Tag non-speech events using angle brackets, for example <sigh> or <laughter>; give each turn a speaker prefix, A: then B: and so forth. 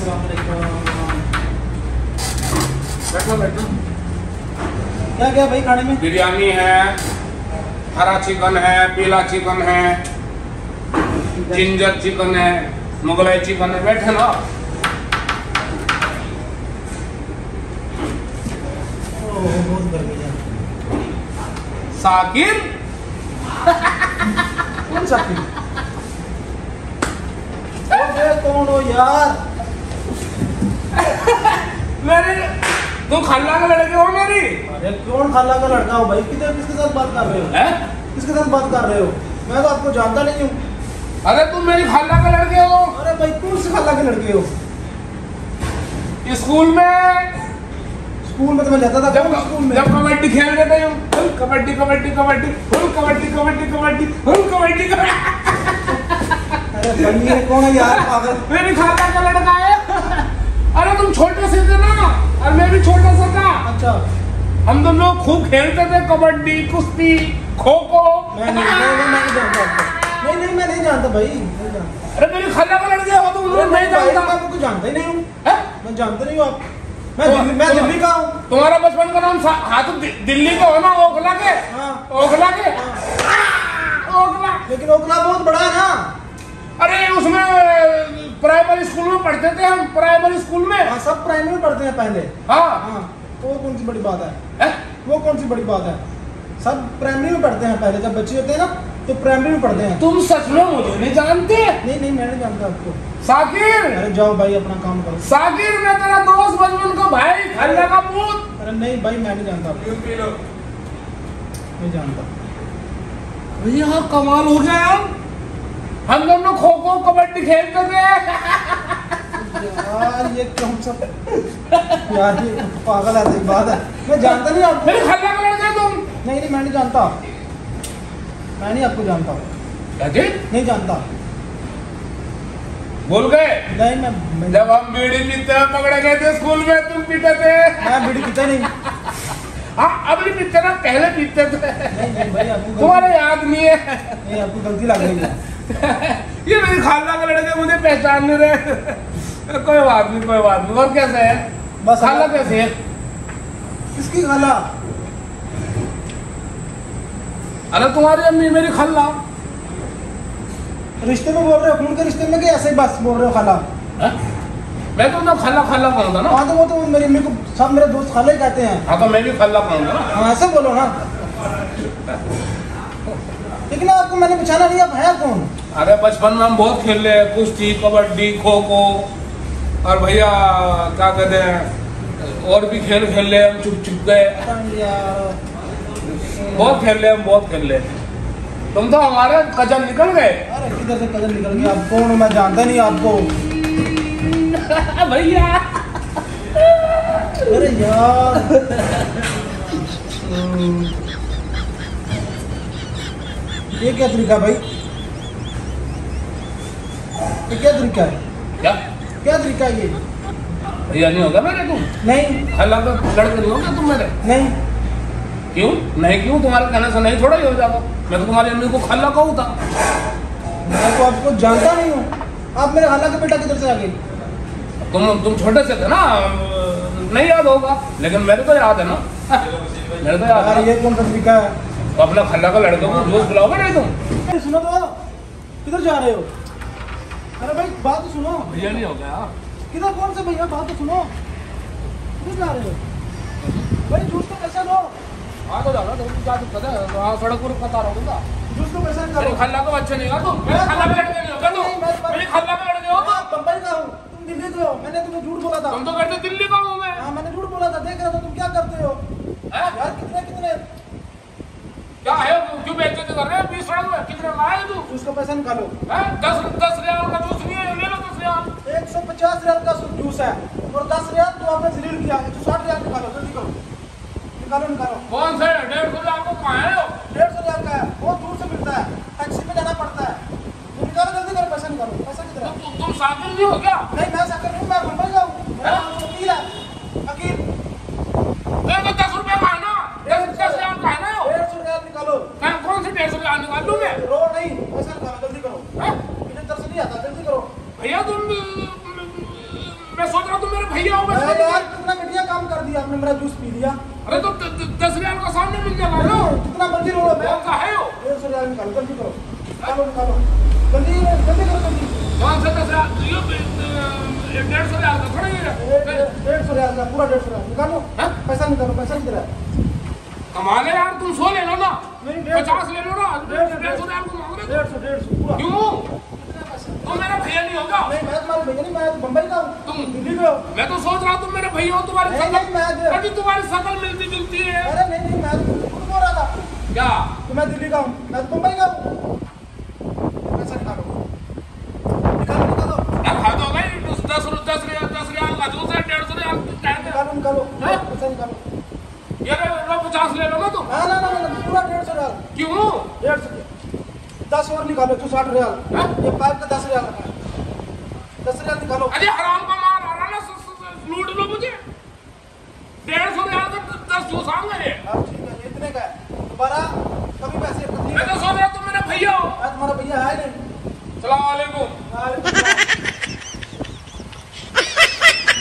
A: क्या क्या भाई खाने में
B: बिरयानी है, हरा चिकन है, पीला चिकन है, जिंजर चिकन है, मुगलाई चिकन है, बैठे ना। साकिर?
A: कौन सा फ़िल्म ओए कौन हो यार
B: मेरे तुम खल्ला के लड़के हो मेरी।
A: अरे कौन खाला का लड़का हो भाई? किधर किसके साथ बात कर रहे हो?
B: है?
A: किसके साथ बात कर रहे हो? मैं तो आपको जानता नहीं हूँ।
B: अरे तुम मेरी खल्ला के लड़के हो।
A: अरे भाई कौन से खाला के लड़के हो?
B: स्कूल में।
A: स्कूल में तो मैं जाता था
B: जब
A: स्कूल में?
B: जब कबड्डी खेल रहे थे हम full kabaddi kabaddi kabaddi full kabaddi kabaddi kabaddi full kabaddi kabaddi.
A: अरे कौन है यार पागल?
B: मेरी खाला का लड़का है। अरे तुम छोटे से थे ना। और मैं भी छोटा सा था।
A: अच्छा।
B: हम दोनों लोग खूब खेलते थे कबड्डी कुश्ती खो खो
A: मैं नहीं मैं नहीं जानता। नहीं नहीं मैं नहीं जानता भाई नहीं जानता।
B: अरे मेरी खाला का लड़के हो तुम लोग नहीं जानता।
A: मैं आपको जानता ही नहीं हूँ।
B: हैं?
A: मैं जानता नहीं हूँ आप। मैं
B: तो-
A: दिल्ली मैं
B: तो-
A: दिल्ली का हूँ।
B: तुम्हारा बचपन का नाम हाँ तो दिल्ली का हो ना ओखला के?
A: हाँ।
B: ओखला के?
A: हाँ।
B: ओखला।
A: लेकिन ओखला बहुत बड़ा है ना।
B: अरे उसमें प्राइमरी स्कूल में पढ़ते थे हम प्राइमरी स्कूल में।
A: हाँ सब प्राइमरी में पढ़ते हैं पहले।
B: हाँ।
A: हाँ वो कौन सी बड़ी बात है?
B: हैं?
A: वो कौन सी बड़ी बात है? सब प्राइमरी में पढ़ते हैं पहले जब बच्चे होते हैं ना तो प्राइमरी में पढ़ते हैं।
B: तुम सच में मुझे नहीं जानते?
A: नहीं नहीं मैं नहीं जानता आपको।
B: साकिर!
A: अरे जाओ भाई अपना काम करो।
B: साकिर मैं तेरा दोस्त बचपन का भाई खल्ला का पूत
A: अरे नहीं भाई मैं नहीं जानता नहीं जानता।
B: भैया कमाल हो गया यार। हम दोनों खो खो कबड्डी खेल खेलते थे
A: यार ये कौन सा यार ये पागल है एक बात है। मैं जानता नहीं आपको।
B: मेरे खल्ला का लड़का तुम।
A: नहीं नहीं मैं नहीं जानता। मैं नहीं आपको जानता।
B: क्या
A: नहीं जानता।
B: भूल गए?
A: नहीं मैं मैं,
B: जब हम बीड़ी पीते पकड़े गए थे स्कूल में तुम पीते थे।
A: मैं बीड़ी पीता नहीं।
B: हाँ अब नहीं पीते ना पहले पीते थे।
A: नहीं नहीं भाई आपको
B: तुम्हारे याद नहीं है।
A: नहीं आपको गलती लग रही है। <laughs>
B: ये मेरी खाला के लड़के मुझे पहचान नहीं रहे। <laughs> कोई बात नहीं कोई बात नहीं। और कैसे है?
A: बस
B: खाला कैसे है?
A: किसकी खाला?
B: अरे तुम्हारी अम्मी मेरी खल्ला
A: रिश्ते में बोल रहे हो खून के रिश्ते में कि ऐसे ही बस बोल रहे हो खाला?
B: हैं? मैं तो ना खल्ला खल्ला कहूँगा ना।
A: हाँ तो वो तो मेरी अम्मी को सब मेरे दोस्त खाला ही कहते हैं।
B: हाँ तो मैं भी खल्ला कहूँगा ना।
A: हाँ ऐसे बोलो ना। लेकिन आपको मैंने पूछा नहीं आप है कौन?
B: अरे बचपन में हम बहुत खेल रहे हैं कुश्ती कबड्डी खो खो और भैया क्या कहते हैं और भी खेल खेल रहे हैं हम चुप चुप गए। बहुत खेल रहे हम बहुत खेल रहे तुम तो हमारे कज़न निकल गए।
A: अरे किधर से कदम निकल गया आप कौन मैं जानता नहीं आपको।
B: भैया।
A: अरे यार। ये क्या तरीका भाई? ये क्या तरीका है?
B: क्या?
A: क्या तरीका है ये?
B: नहीं होगा मेरे तुम
A: नहीं।
B: खल्ला का लड़के नहीं होगा तुम मेरे?
A: नहीं।
B: क्यों? नहीं क्यों? तुम्हारे कहने से नहीं थोड़ा ही हो जाता। मैं तो तुम्हारी अम्मी को खल्ला कहूँ था।
A: मैं तो आपको जानता नहीं हूँ। आप मेरे खाला का बेटा किधर से आ गए।
B: तुम तुम छोटे से थे ना नहीं याद होगा। लेकिन मेरे को याद है ना। मेरे को याद है
A: ये कौन सा तरीका है?
B: तो अपना खल्ला का लड़के को जूस पिलाओगे नहीं तुम?
A: सुनो तो। किधर जा रहे हो? अरे भाई बात तो सुनो।
B: भैया नहीं हो गया।
A: किधर कौन से भैया? बात तो सुनो। किधर जा रहे हो? भाई जूस तो पैसा लो।
B: हाँ तो जाना तुम क्या दिक्कत है। वहाँ सड़क पर कतार होगा
A: जूस तो
B: मेरे
A: निकालो।
B: खल्ला का बच्चे नहीं हो तुम मेरे खल्ला का लड़के नहीं होगा तुम मेरे खल्ला का लड़के हो
A: मैं बम्बई का हूँ। तुम दिल्ली से हो। मैंने तुम्हें झूठ बोला था।
B: तुम तो कहते दिल्ली का हूँ मैं।
A: हाँ मैंने झूठ बोला था देख रहा था तुम क्या करते हो
B: हैं?
A: यार कितने कितने
B: क्या है क्यों बेइज्जती कर रहे हो बीस सड़क में कितने का है तू
A: जूस का पैसा निकालो।
B: दस दस रियाल का जूस नहीं है ले लो दस रियाल।
A: एक सौ पचास रियाल का जूस है और दस रियाल तो आपने जलील किया एक सौ साठ रियाल निकालो जल्दी करो। निकालो निकालो।
B: कौन से डेढ़ सौ आपको कहाँ है?
A: डेढ़ सौ रियाल का है बहुत दूर से मिलता है टैक्सी में जाना पड़ता है। तो निकालो जल्दी करो पैसा निकालो पैसा किधर है?
B: तुम तुम साकिर नहीं हो क्या?
A: नहीं मैं साकर नहीं हूँ, मैं मुंबई का हूँ। वकील वकील।
B: तो दस दस
A: निकालो।
B: कौन से डेढ़ सौ निकाल मैं?
A: रो नहीं पैसा निकालो जल्दी करो
B: हैं?
A: मुझे तरस नहीं आता जल्दी करो
B: भैया तुम भैया हो मैं
A: अरे
B: समझ
A: यार
B: गया।
A: कितना घटिया काम कर दिया आपने मेरा जूस पी दिया
B: अरे तो द- द- दस रियाल का सामने मिल जाएगा
A: हेलो कितना मर्ज़ी लो मैं
B: कौन है वो?
A: डेढ़ सौ रियाल निकालो जल्दी करो। निकालो निकालो। जल्दी जल्दी करो जल्दी।
B: कौन सा दस रियाल ये ये डेढ़ सौ रियाल का थोड़ा
A: ए- ए- डेढ़ सौ रियाल का पूरा डेढ़ सौ रियाल निकालो? पैसा निकालो पैसा किधर है।
B: कमाले यार तुम सौ ले लो ना। पचास ले लो ना।
A: डेढ़ सौ,
B: डेढ़ सौ
A: डेढ़ सौ
B: क्यों? तुम मेरा भैया नहीं होगा
A: नहीं मैं तुम्हारे भैया नहीं मैं तो बम्बई का हूँ।
B: तुम-
A: दिल्ली का हूँ।
B: मैं तो सोच रहा हूँ तुम मेरे भैया हो तुम्हारी
A: नहीं, नहीं, मैं
B: अभी तुम्हारी शकल मिलती जुलती है।
A: अरे नहीं नहीं मैं तो बोल रहा था।
B: क्या?
A: कि मैं दिल्ली का हूँ मैं तो मुंबई का हूँ।
B: ये लो पचास ले लो ना तुम
A: ना ना ना पूरा डेढ़ सौ रियाल।
B: क्यों?
A: डेढ़ सौ। दस और निकालो एक सौ साठ रियाल।
B: हाँ?
A: ये पाइप का दस रियाल रखा है। दस रियाल निकालो।
B: अरे हराम का मार आ रहा ना लूट लो मुझे। डेढ़ सौ रियाल का दस आऊँगा ये।
A: हाँ ठीक है इतने का है। दोबारा कभी पैसे
B: मैं तो सोच रहा तुम मेरा भैया हो।
A: तुम्हारा भैया है नहीं।
B: सलाम वालेकुम